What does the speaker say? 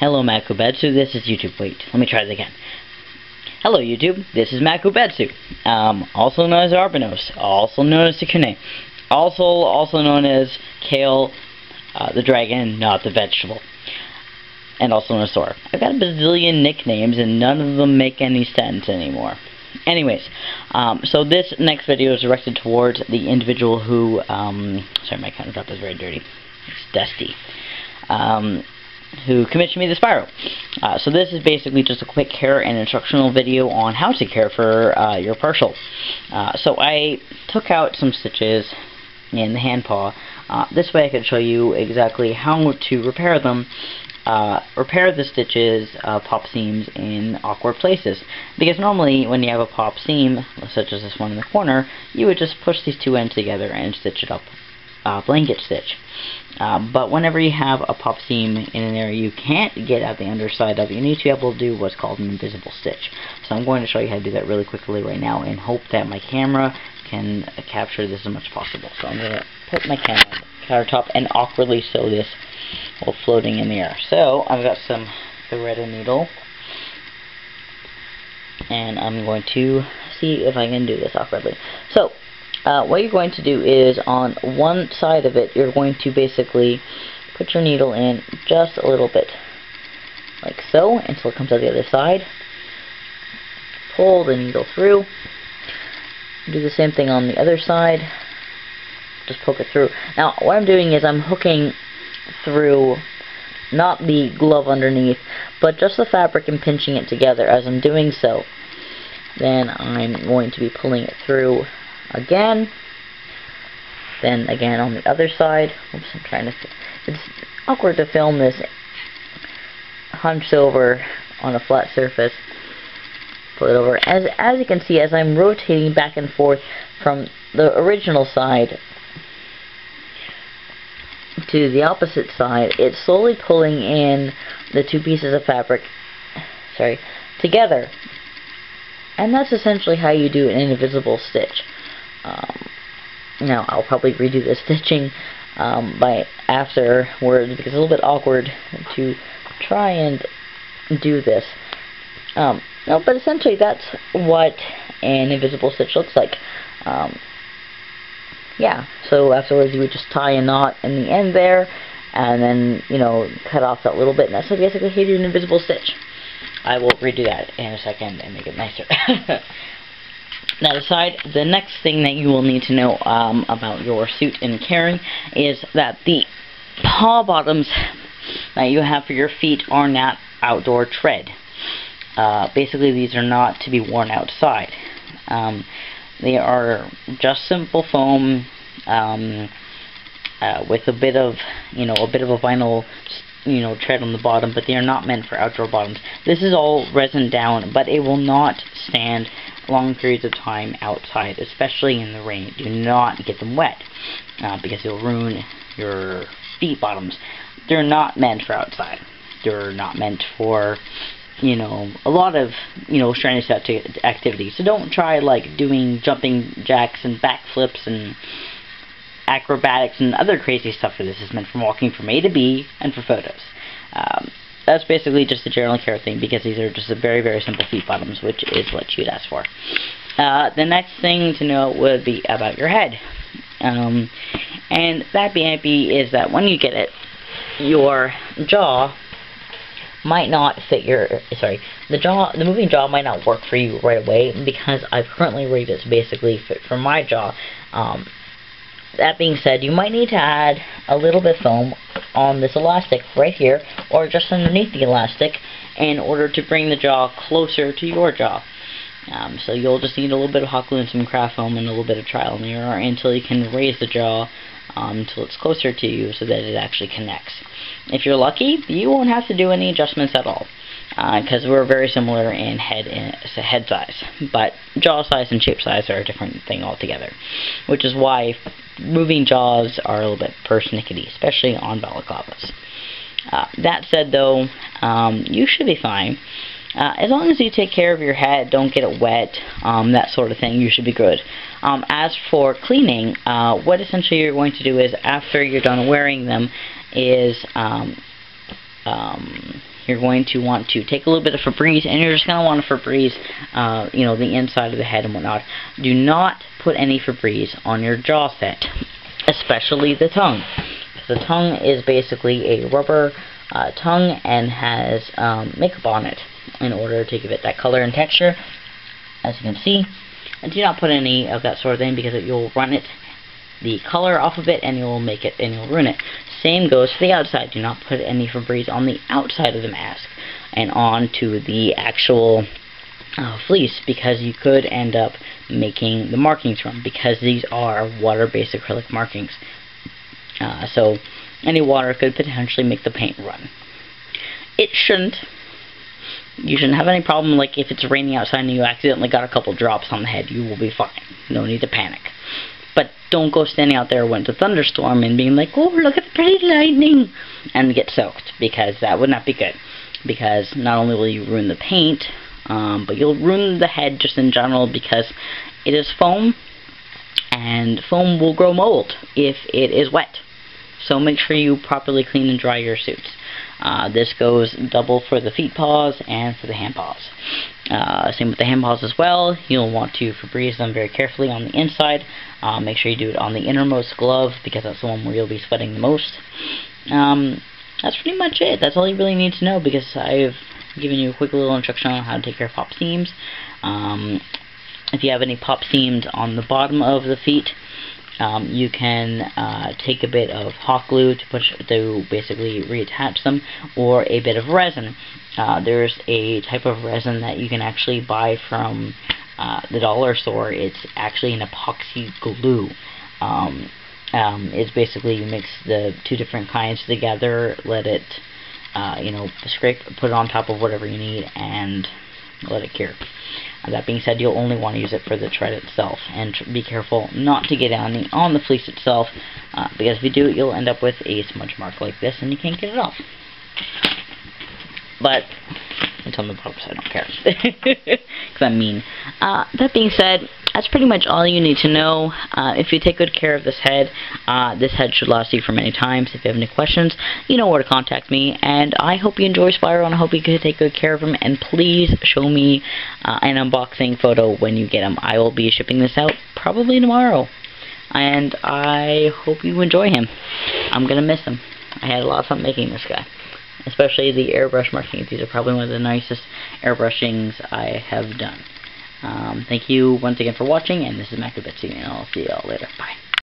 Hello, Makubetsu. This is YouTube. Wait, let me try this again. Hello, YouTube. This is Makubetsu, um, also known as Arbonos, also known as Tsukune, also also known as Kale, uh, the dragon, not the vegetable, and also known as Sora. I've got a bazillion nicknames, and none of them make any sense anymore. Anyways, um, so this next video is directed towards the individual who, um, sorry, my countertop is very dirty. It's dusty. Um, who commissioned me the Spyro. Uh, so this is basically just a quick care and instructional video on how to care for uh, your partial. Uh, so I took out some stitches in the hand paw. Uh, this way I could show you exactly how to repair them. Uh, repair the stitches, pop seams in awkward places. Because normally when you have a pop seam, such as this one in the corner, you would just push these two ends together and stitch it up uh, blanket stitch. Uh, but whenever you have a pop seam in an area you can't get at the underside of, it. you need to be able to do what's called an invisible stitch. So I'm going to show you how to do that really quickly right now and hope that my camera can capture this as much as possible. So I'm going to put my camera on the countertop and awkwardly sew this while floating in the air. So I've got some thread and needle and I'm going to see if I can do this awkwardly. So uh, what you're going to do is on one side of it, you're going to basically put your needle in just a little bit, like so, until it comes out the other side. Pull the needle through. Do the same thing on the other side. Just poke it through. Now, what I'm doing is I'm hooking through not the glove underneath, but just the fabric and pinching it together. As I'm doing so, then I'm going to be pulling it through again. Then again on the other side. Oops, I'm trying to. It's awkward to film this hunched over on a flat surface. Pull it over. As as you can see, as I'm rotating back and forth from the original side to the opposite side, it's slowly pulling in the two pieces of fabric, sorry, together. And that's essentially how you do an invisible stitch. Um, now, I'll probably redo the stitching um, by afterwards because it's a little bit awkward to try and do this. Um, no, but essentially that's what an invisible stitch looks like. Um, yeah, so afterwards you would just tie a knot in the end there, and then, you know, cut off that little bit, and that's basically how you do an invisible stitch. I will redo that in a second and make it nicer. That aside, the next thing that you will need to know um, about your suit and carrying is that the paw bottoms that you have for your feet are not outdoor tread. Uh, basically, these are not to be worn outside. Um, they are just simple foam um, uh, with a bit of, you know, a bit of a vinyl, you know, tread on the bottom, but they are not meant for outdoor bottoms. This is all resin down, but it will not stand long periods of time outside, especially in the rain. Do not get them wet uh, because it'll ruin your feet bottoms. They're not meant for outside. They're not meant for, you know, a lot of, you know, strenuous activities. So don't try, like, doing jumping jacks and backflips and acrobatics and other crazy stuff for this. It's meant for walking from A to B and for photos. Um, that's basically just a general care thing because these are just a very, very simple feet bottoms, which is what you'd ask for. Uh, the next thing to know would be about your head. Um, and that BMP is that when you get it, your jaw might not fit your, sorry, the jaw, the moving jaw might not work for you right away because I've currently rigged it to basically fit for my jaw. Um, that being said, you might need to add a little bit of foam on this elastic right here, or just underneath the elastic, in order to bring the jaw closer to your jaw. Um, so you'll just need a little bit of hot glue and some craft foam and a little bit of trial and error until you can raise the jaw um, until it's closer to you so that it actually connects. If you're lucky, you won't have to do any adjustments at all because uh, we're very similar in head in, head size, but jaw size and shape size are a different thing altogether, which is why moving jaws are a little bit persnickety, especially on balaclavas. Uh, that said, though, um, you should be fine. Uh, as long as you take care of your head, don't get it wet, um, that sort of thing, you should be good. Um, as for cleaning, uh, what essentially you're going to do is, after you're done wearing them, is, um, um, you're going to want to take a little bit of Febreze, and you're just going to want to Febreze, uh, you know, the inside of the head and whatnot. Do not put any Febreze on your jaw set, especially the tongue. The tongue is basically a rubber uh, tongue and has um, makeup on it in order to give it that color and texture, as you can see. And do not put any of that sort of thing because it, you'll run it the color off of it and you'll make it and you'll ruin it. Same goes for the outside. Do not put any Febreze on the outside of the mask and onto the actual uh, fleece because you could end up making the markings from because these are water-based acrylic markings. Uh, so any water could potentially make the paint run. It shouldn't. You shouldn't have any problem like if it's raining outside and you accidentally got a couple drops on the head, you will be fine. No need to panic. Don't go standing out there when it's a thunderstorm and being like, oh, look at the pretty lightning, and get soaked, because that would not be good. Because not only will you ruin the paint, um, but you'll ruin the head just in general because it is foam, and foam will grow mold if it is wet. So make sure you properly clean and dry your suits. Uh, this goes double for the feet paws and for the hand paws. Uh, same with the hand paws as well. You'll want to Febreze them very carefully on the inside. Uh, make sure you do it on the innermost glove because that's the one where you'll be sweating the most. Um, that's pretty much it. That's all you really need to know because I've given you a quick little instruction on how to take care of pop seams. Um, if you have any pop seams on the bottom of the feet, um, you can uh, take a bit of hot glue to push to basically reattach them, or a bit of resin. Uh, there's a type of resin that you can actually buy from uh, the dollar store. It's actually an epoxy glue. Um, um, it's basically you mix the two different kinds together, let it, uh, you know, scrape, put it on top of whatever you need, and let it cure. Uh, that being said, you'll only want to use it for the tread itself, and be careful not to get on the, on the fleece itself, uh, because if you do, you'll end up with a smudge mark like this, and you can't get it off. But on the bottom, so I don't care. Because I'm mean. Uh, that being said, that's pretty much all you need to know. Uh, if you take good care of this head, uh, this head should last you for many times. If you have any questions, you know where to contact me. And I hope you enjoy Spyro, and I hope you can take good care of him. And please show me uh, an unboxing photo when you get him. I will be shipping this out probably tomorrow. And I hope you enjoy him. I'm going to miss him. I had a lot of fun making this guy especially the airbrush markings. These are probably one of the nicest airbrushings I have done. Um, thank you once again for watching, and this is Macabitsy, and I'll see you all later. Bye.